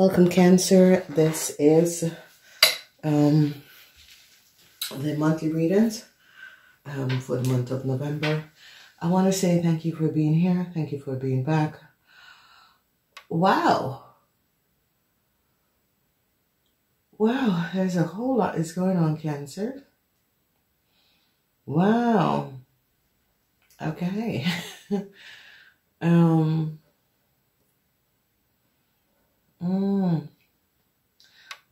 Welcome, Cancer. This is um, the monthly readings um, for the month of November. I want to say thank you for being here. Thank you for being back. Wow. Wow, there's a whole lot is going on, Cancer. Wow. Okay. um Mm.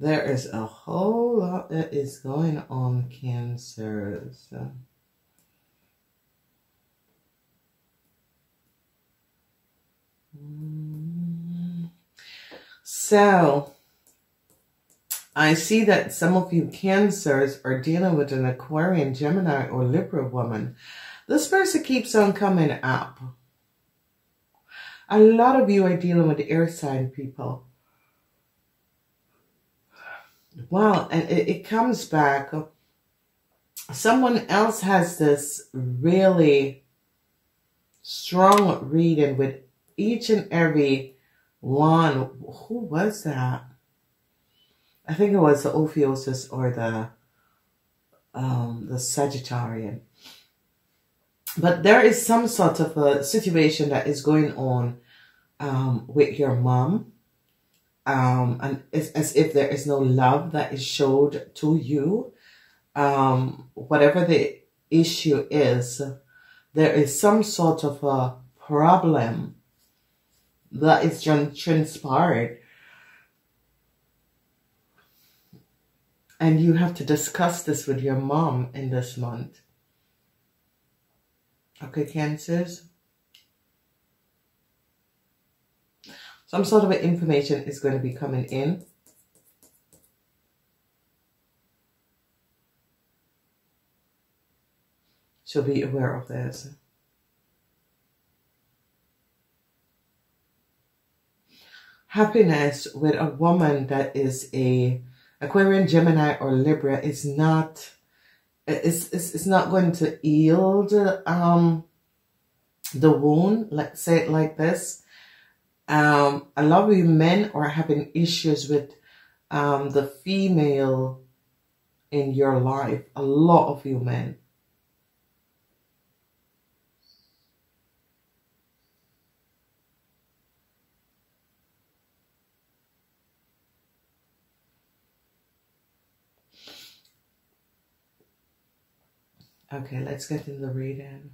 There is a whole lot that is going on, cancers. So, I see that some of you cancers are dealing with an Aquarian, Gemini, or Libra woman. This person keeps on coming up. A lot of you are dealing with air sign people. Wow, and it, it comes back. Someone else has this really strong reading with each and every one. Who was that? I think it was the Ophiuchus or the um, the Sagittarian. But there is some sort of a situation that is going on um, with your mom um, and it's as if there is no love that is showed to you. Um, whatever the issue is, there is some sort of a problem that is transpired. And you have to discuss this with your mom in this month. Okay, Cancers? Some sort of information is going to be coming in. So be aware of this. Happiness with a woman that is a Aquarian, Gemini, or Libra is not it's, it's, it's not going to yield um, the wound, let's say it like this. Um, a lot of you men are having issues with um, the female in your life. A lot of you men. Okay, let's get in the reading.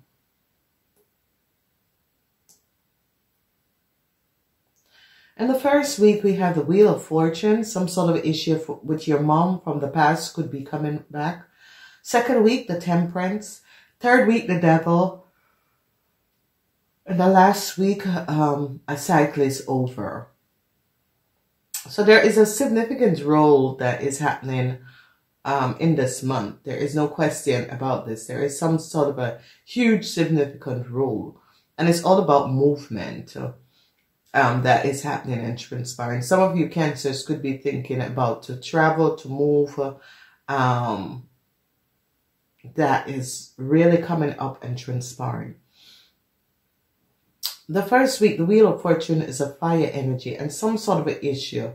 In the first week, we have the Wheel of Fortune. Some sort of issue with your mom from the past could be coming back. Second week, the Temperance. Third week, the Devil. And the last week, um, a cycle is over. So there is a significant role that is happening um, in this month. There is no question about this. There is some sort of a huge significant role. And it's all about movement um, that is happening and transpiring. Some of you cancers could be thinking about to travel, to move. Um, that is really coming up and transpiring. The first week, the Wheel of Fortune is a fire energy and some sort of an issue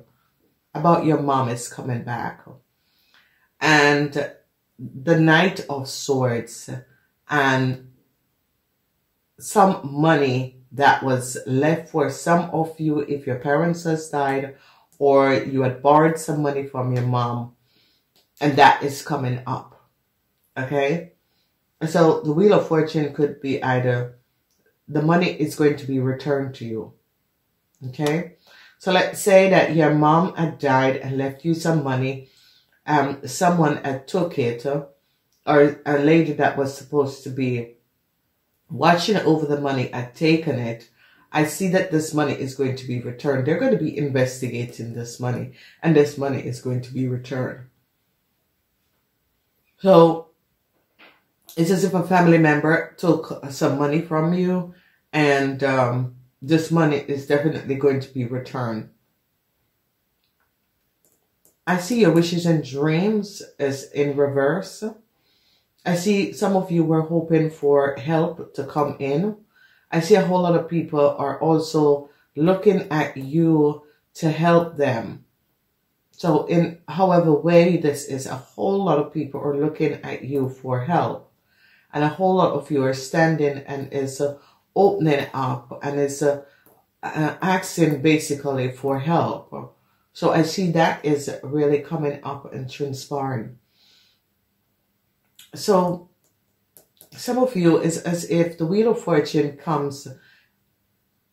about your mom is coming back. And the Knight of Swords and some money that was left for some of you if your parents has died or you had borrowed some money from your mom and that is coming up. Okay? So the Wheel of Fortune could be either the money is going to be returned to you. Okay? So let's say that your mom had died and left you some money. Um, someone had took it or a lady that was supposed to be watching over the money I've taken it, I see that this money is going to be returned. They're going to be investigating this money and this money is going to be returned. So it's as if a family member took some money from you and um, this money is definitely going to be returned. I see your wishes and dreams as in reverse. I see some of you were hoping for help to come in. I see a whole lot of people are also looking at you to help them. So in however way this is, a whole lot of people are looking at you for help. And a whole lot of you are standing and is uh, opening up and is uh, uh, asking basically for help. So I see that is really coming up and transpiring. So some of you is as if the Wheel of Fortune comes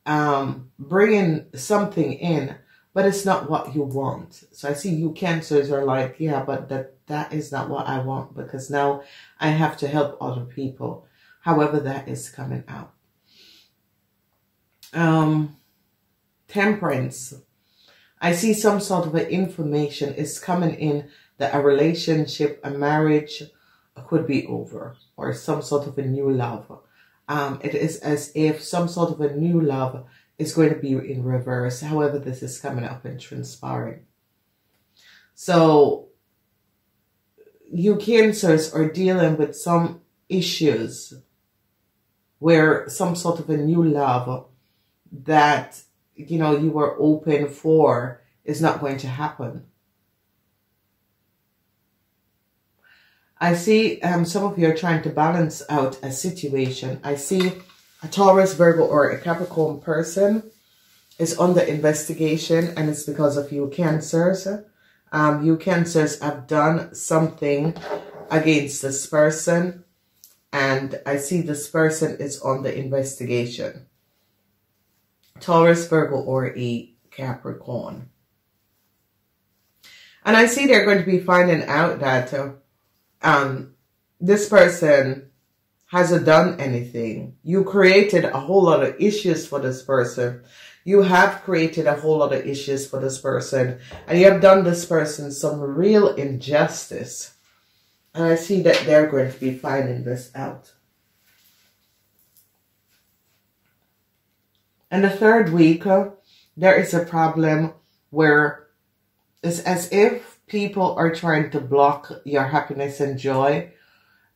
um, bringing something in, but it's not what you want. So I see you cancers are like, yeah, but that, that is not what I want because now I have to help other people. However, that is coming out. Um, temperance. I see some sort of information is coming in that a relationship, a marriage could be over or some sort of a new love. Um, it is as if some sort of a new love is going to be in reverse. However, this is coming up and transpiring. So you cancers are dealing with some issues where some sort of a new love that, you know, you were open for is not going to happen. I see um, some of you are trying to balance out a situation. I see a Taurus, Virgo, or a Capricorn person is under investigation and it's because of you cancers. Um, you cancers have done something against this person and I see this person is under investigation. Taurus, Virgo, or a Capricorn. And I see they're going to be finding out that uh, um, this person hasn't done anything. You created a whole lot of issues for this person. You have created a whole lot of issues for this person. And you have done this person some real injustice. And I see that they're going to be finding this out. And the third week, uh, there is a problem where it's as if people are trying to block your happiness and joy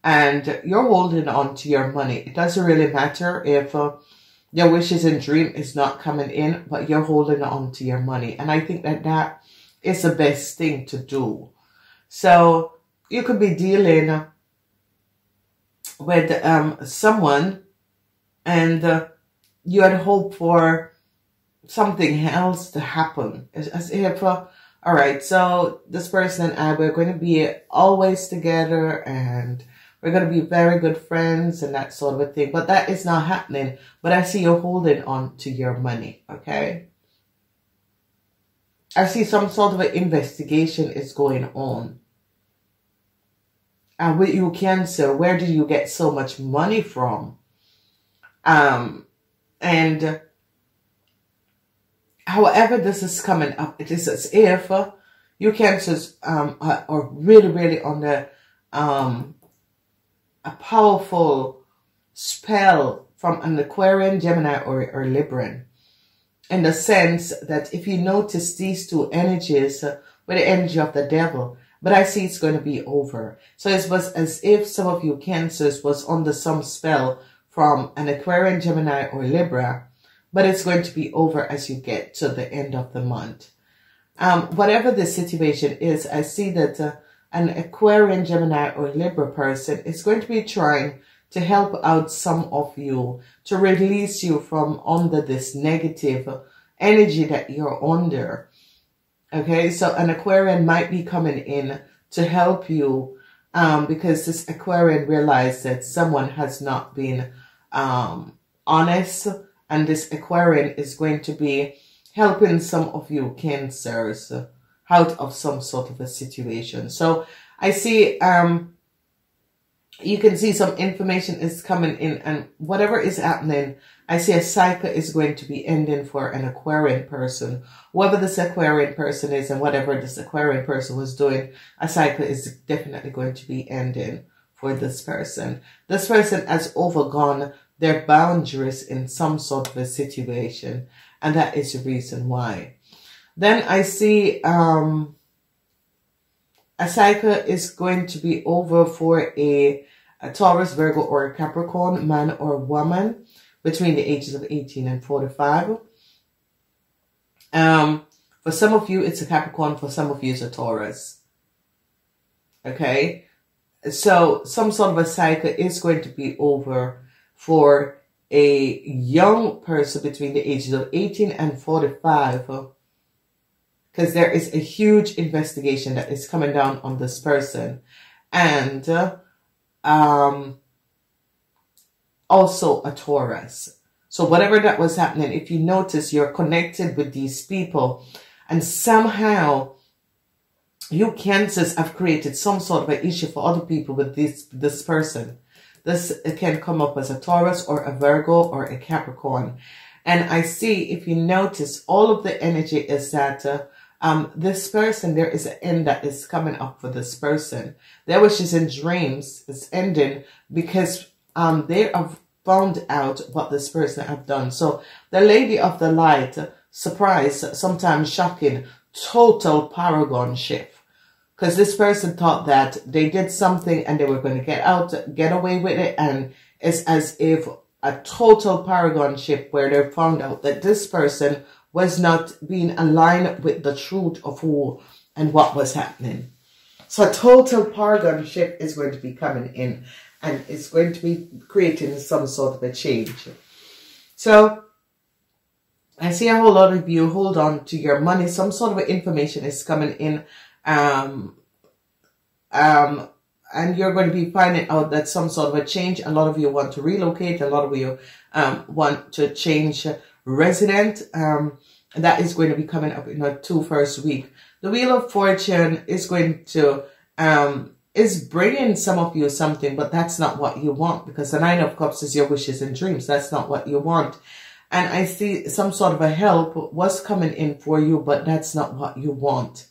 and you're holding on to your money. It doesn't really matter if uh, your wishes and dream is not coming in, but you're holding on to your money. And I think that that is the best thing to do. So you could be dealing with um, someone and uh, you had hoped for something else to happen. As if, uh, all right, so this person and I, we're going to be always together and we're going to be very good friends and that sort of a thing. But that is not happening. But I see you holding on to your money, okay? I see some sort of an investigation is going on. And with you cancer, where did you get so much money from? Um, and however this is coming up, it is as if you cancers um, are, are really, really under um, a powerful spell from an Aquarian, Gemini, or, or Libran. In the sense that if you notice these two energies uh, with the energy of the devil, but I see it's going to be over. So it was as if some of you cancers was under some spell from an Aquarian, Gemini, or Libra, but it's going to be over as you get to the end of the month. Um, whatever the situation is, I see that uh, an Aquarian, Gemini, or Libra person is going to be trying to help out some of you to release you from under this negative energy that you're under. Okay, so an Aquarian might be coming in to help you um, because this Aquarian realized that someone has not been um, honest and this Aquarian is going to be helping some of you Cancers out of some sort of a situation. So I see, um, you can see some information is coming in and whatever is happening, I see a cycle is going to be ending for an Aquarian person. Whoever this Aquarian person is and whatever this Aquarian person was doing, a cycle is definitely going to be ending for this person. This person has overgone their boundaries in some sort of a situation. And that is the reason why. Then I see um, a cycle is going to be over for a, a Taurus, Virgo, or a Capricorn, man or woman between the ages of 18 and 45. Um, For some of you, it's a Capricorn. For some of you, it's a Taurus. Okay. So some sort of a cycle is going to be over for a young person between the ages of 18 and 45 because there is a huge investigation that is coming down on this person and um, also a Taurus. So whatever that was happening, if you notice you're connected with these people and somehow you cancers have created some sort of an issue for other people with this, this person. This can come up as a Taurus or a Virgo or a Capricorn. And I see, if you notice, all of the energy is that uh, um, this person, there is an end that is coming up for this person. Their wishes and dreams is ending because um, they have found out what this person have done. So the lady of the light, surprise, sometimes shocking, total paragon shift because this person thought that they did something and they were going to get out, get away with it. And it's as if a total paragon ship where they found out that this person was not being aligned with the truth of who and what was happening. So a total paragon ship is going to be coming in and it's going to be creating some sort of a change. So I see a whole lot of you hold on to your money. Some sort of information is coming in um, um, and you're going to be finding out that some sort of a change. A lot of you want to relocate. A lot of you um, want to change resident. Um, that is going to be coming up in the two first week. The Wheel of Fortune is going to, um, is bringing some of you something, but that's not what you want because the Nine of Cups is your wishes and dreams. That's not what you want. And I see some sort of a help was coming in for you, but that's not what you want.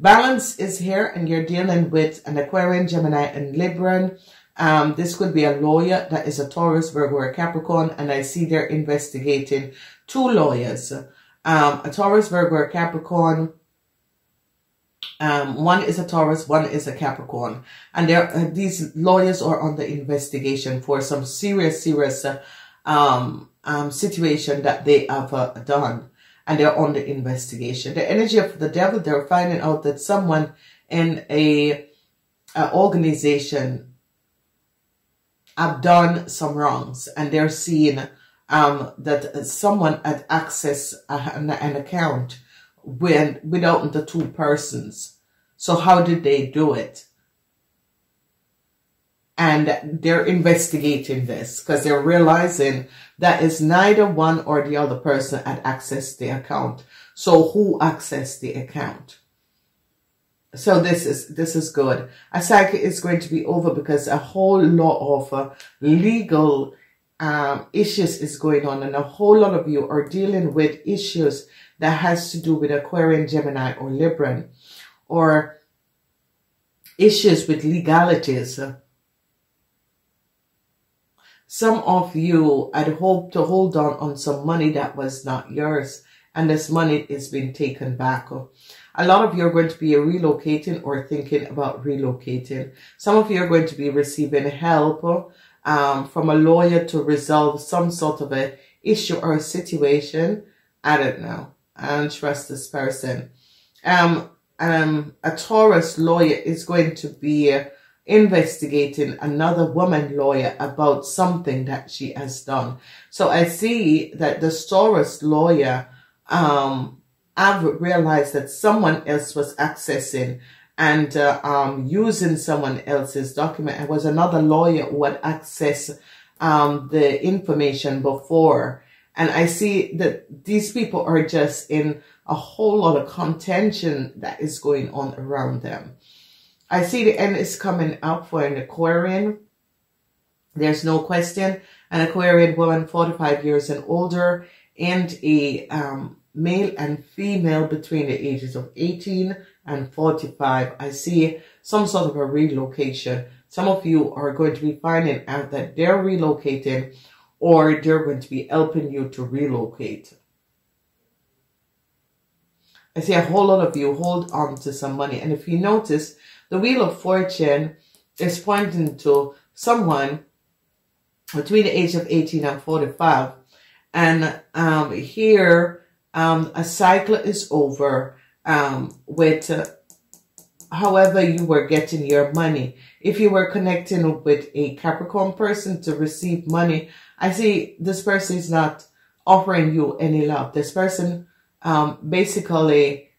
Balance is here and you're dealing with an Aquarian, Gemini, and Libran. Um, this could be a lawyer that is a Taurus, Virgo, or Capricorn, and I see they're investigating two lawyers. Um, a Taurus, Virgo, or Capricorn. Um, one is a Taurus, one is a Capricorn. And uh, these lawyers are under investigation for some serious, serious uh, um, um, situation that they have uh, done and they're under investigation. The energy of the devil, they're finding out that someone in a, a organization have done some wrongs and they're seeing um, that someone had access an, an account when without the two persons. So how did they do it? And they're investigating this because they're realizing that is neither one or the other person had accessed the account. So who accessed the account? So this is this is good. A cycle is going to be over because a whole lot of uh, legal um, issues is going on, and a whole lot of you are dealing with issues that has to do with Aquarian, Gemini, or Libran, or issues with legalities some of you had hoped to hold on on some money that was not yours and this money is being taken back. A lot of you are going to be relocating or thinking about relocating. Some of you are going to be receiving help um, from a lawyer to resolve some sort of a issue or a situation. I don't know. I don't trust this person. Um, um, a Taurus lawyer is going to be investigating another woman lawyer about something that she has done. So I see that the Taurus lawyer, um, I've realized that someone else was accessing and uh, um, using someone else's document. It was another lawyer who had access um, the information before. And I see that these people are just in a whole lot of contention that is going on around them. I see the end is coming up for an Aquarian. There's no question. An Aquarian woman, 45 years and older, and a um, male and female between the ages of 18 and 45. I see some sort of a relocation. Some of you are going to be finding out that they're relocating or they're going to be helping you to relocate. I see a whole lot of you hold on to some money. And if you notice, the Wheel of Fortune is pointing to someone between the age of 18 and 45. And um, here, Um, a cycle is over um, with uh, however you were getting your money. If you were connecting with a Capricorn person to receive money, I see this person is not offering you any love. This person um, basically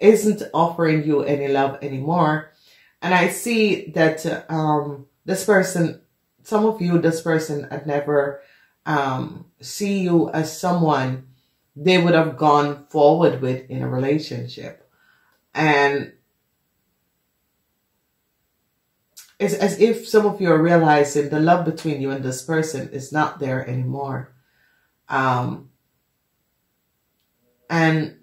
isn't offering you any love anymore. And I see that um, this person, some of you, this person had never um, see you as someone they would have gone forward with in a relationship. And it's as if some of you are realizing the love between you and this person is not there anymore. Um, and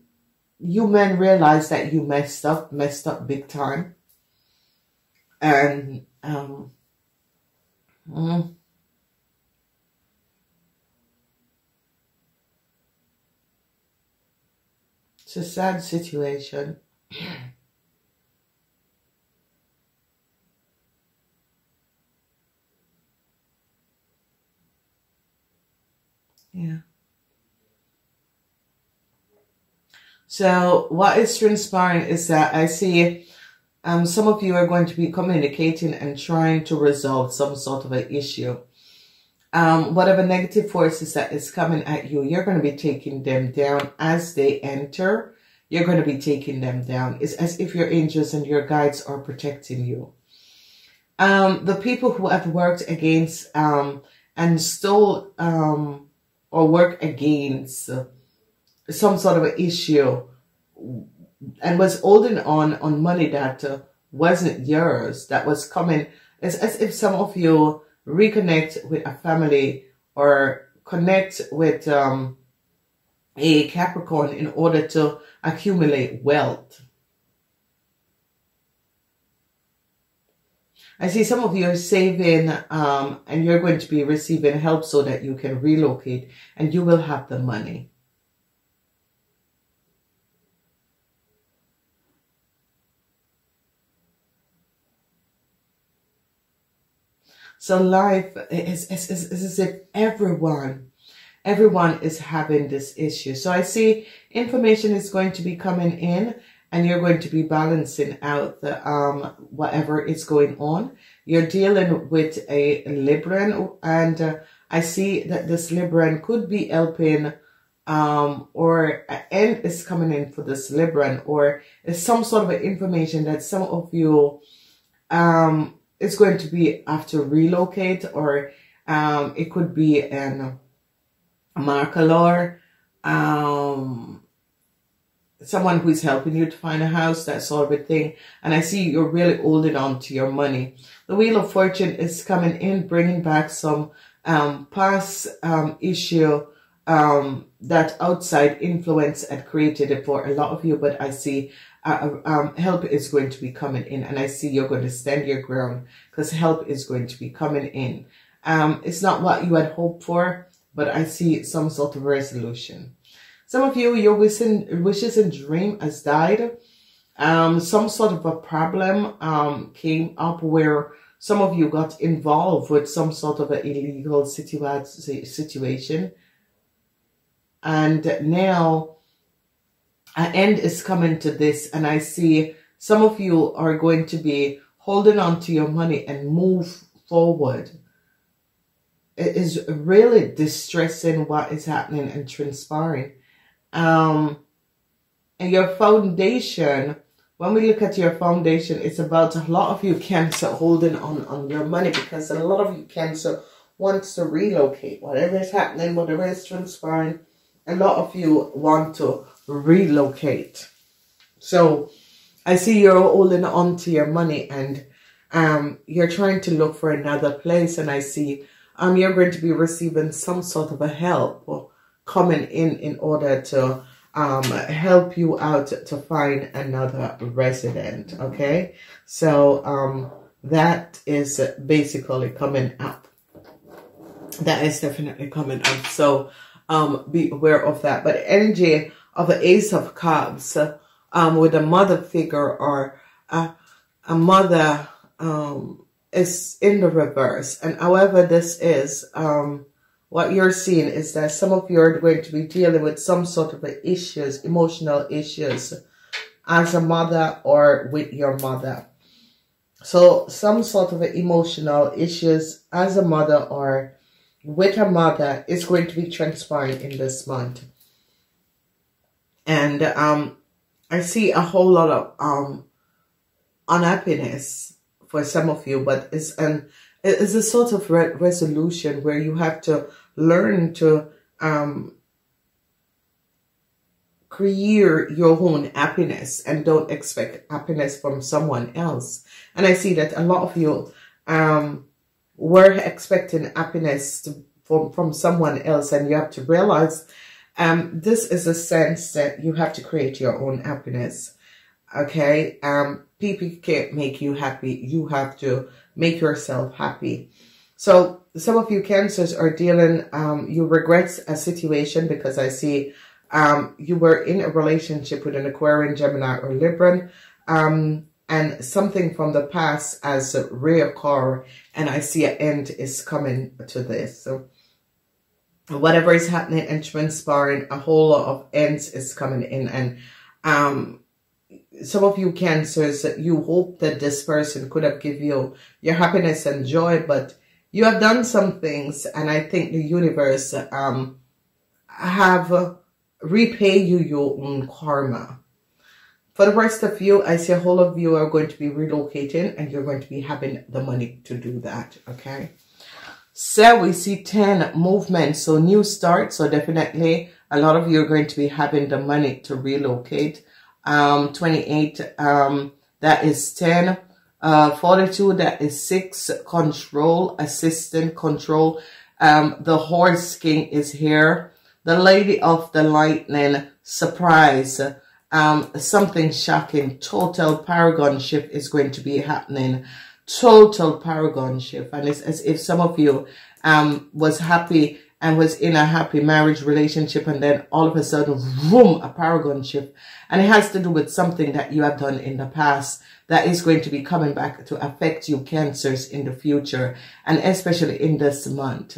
you men realize that you messed up, messed up big time. And, um, mm, it's a sad situation. yeah. So what is transpiring is that I see um, some of you are going to be communicating and trying to resolve some sort of an issue. Um, whatever negative forces that is coming at you, you're going to be taking them down as they enter. You're going to be taking them down. It's as if your angels and your guides are protecting you. Um, the people who have worked against um, and stole um, or work against some sort of an issue and was holding on on money that uh, wasn't yours, that was coming. It's as if some of you reconnect with a family or connect with um, a Capricorn in order to accumulate wealth. I see some of you are saving um, and you're going to be receiving help so that you can relocate and you will have the money. So life is, is, is, is as if everyone, everyone is having this issue. So I see information is going to be coming in and you're going to be balancing out the, um, whatever is going on. You're dealing with a Libran and uh, I see that this Libran could be helping um, or an end is coming in for this Libran or it's some sort of information that some of you um, it's going to be to relocate or um, it could be an markalor, um, someone who is helping you to find a house, that sort of thing. And I see you're really holding on to your money. The Wheel of Fortune is coming in, bringing back some um, past um, issue um, that outside influence had created it for a lot of you, but I see uh, um, help is going to be coming in and I see you're going to stand your ground because help is going to be coming in. Um, it's not what you had hoped for, but I see some sort of resolution. Some of you, your wishes and dream has died. Um, some sort of a problem um, came up where some of you got involved with some sort of an illegal situation. And now an end is coming to this and I see some of you are going to be holding on to your money and move forward. It is really distressing what is happening and transpiring. Um, and your foundation, when we look at your foundation, it's about a lot of you cancer holding on, on your money because a lot of you cancer wants to relocate. Whatever is happening, whatever is transpiring, a lot of you want to relocate. So I see you're holding on to your money and um, you're trying to look for another place. And I see um, you're going to be receiving some sort of a help coming in in order to um, help you out to find another resident. Okay. So um, that is basically coming up. That is definitely coming up. So um, be aware of that. But energy of the Ace of Cups um, with a mother figure or a, a mother um, is in the reverse. And however this is, um, what you're seeing is that some of you are going to be dealing with some sort of issues, emotional issues as a mother or with your mother. So some sort of emotional issues as a mother or with a mother is going to be transpiring in this month. And um, I see a whole lot of um, unhappiness for some of you, but it's an it's a sort of re resolution where you have to learn to um, create your own happiness and don't expect happiness from someone else. And I see that a lot of you um, were expecting happiness to, from, from someone else and you have to realize um, this is a sense that you have to create your own happiness. Okay. Um, people can't make you happy. You have to make yourself happy. So some of you cancers are dealing, um, you regret a situation because I see, um, you were in a relationship with an Aquarian, Gemini or Libran, um, and something from the past as a reoccur and I see an end is coming to this. So whatever is happening and transpiring, a whole lot of ends is coming in and, um, some of you cancers, you hope that this person could have given you your happiness and joy, but you have done some things, and I think the universe um, have repay you your own karma. For the rest of you, I see a whole of you are going to be relocating and you're going to be having the money to do that, okay? So we see 10 movements, so new start. So definitely a lot of you are going to be having the money to relocate um, 28, um, that is 10, uh, 42, that is 6, control, assistant, control. Um, the horse king is here. The lady of the lightning, surprise, um, something shocking, total paragon shift is going to be happening. Total paragon shift. And it's as if some of you, um, was happy and was in a happy marriage relationship and then all of a sudden, boom, a paragon shift. And it has to do with something that you have done in the past that is going to be coming back to affect you cancers in the future and especially in this month.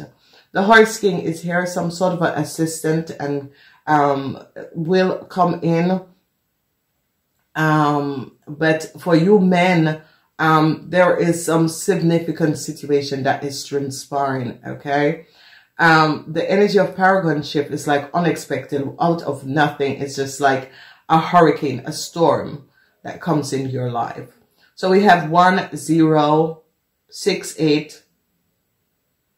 The horse king is here, some sort of an assistant and um, will come in. Um, but for you men, um, there is some significant situation that is transpiring, okay? um, the energy of paragon shift is like unexpected, out of nothing. It's just like a hurricane, a storm that comes in your life. So we have 1, 0, 6, 8,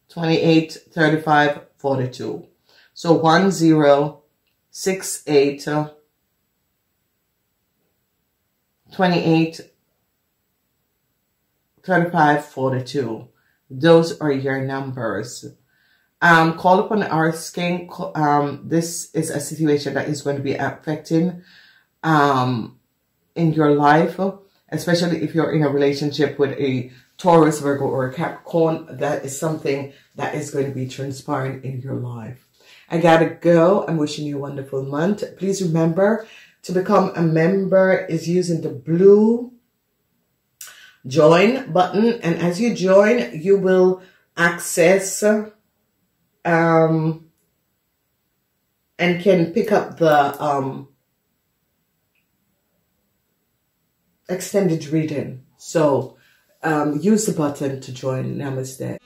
28, 35, 42. So 1, 0, 6, 8, 28, 35, 42. Those are your numbers. Um, call upon our skin. Um, this is a situation that is going to be affecting um, in your life, especially if you're in a relationship with a Taurus, Virgo, or a Capricorn. That is something that is going to be transpiring in your life. I gotta go. I'm wishing you a wonderful month. Please remember to become a member is using the blue join button. And as you join, you will access um, and can pick up the um, extended reading. So um, use the button to join. Namaste.